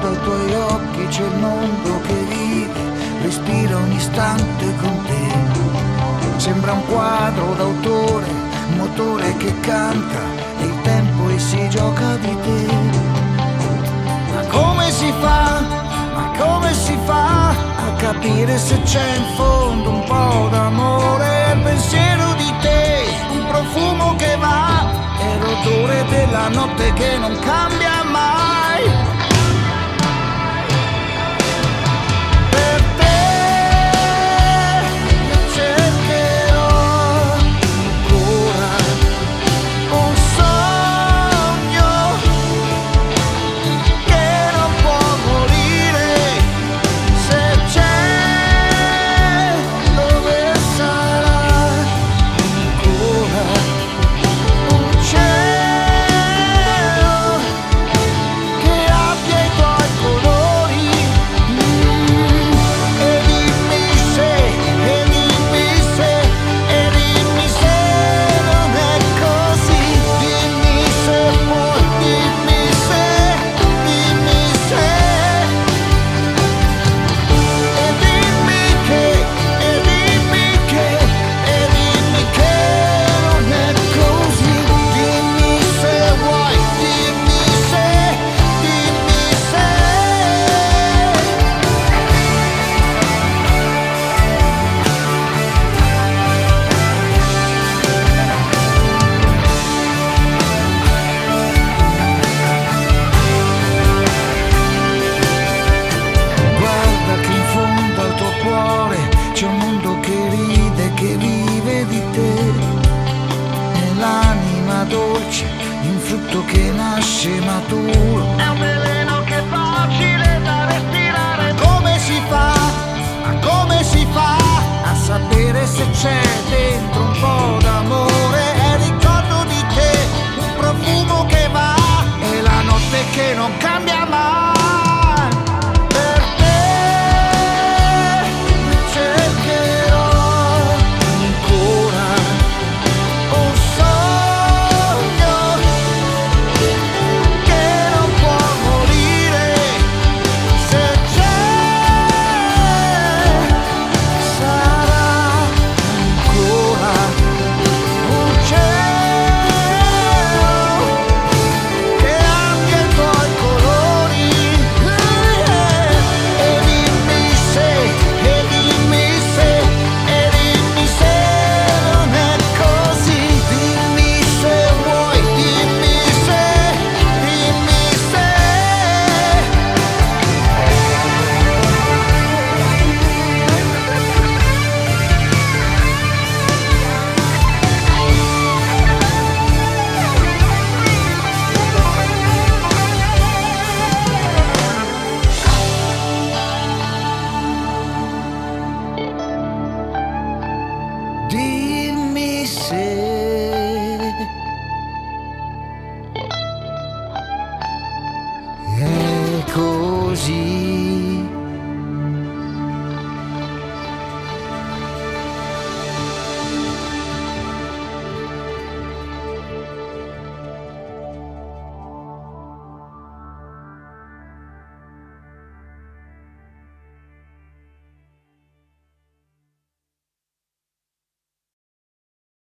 dai tuoi occhi c'è il mondo che vive, respira un istante con te. Sembra un quadro d'autore, un motore che canta e il tempo e si gioca di te. Ma come si fa, ma come si fa a capire se c'è in fondo un po' d'amore, il pensiero di te, un profumo che va e l'odore della notte che non cambia. tu sé. È così.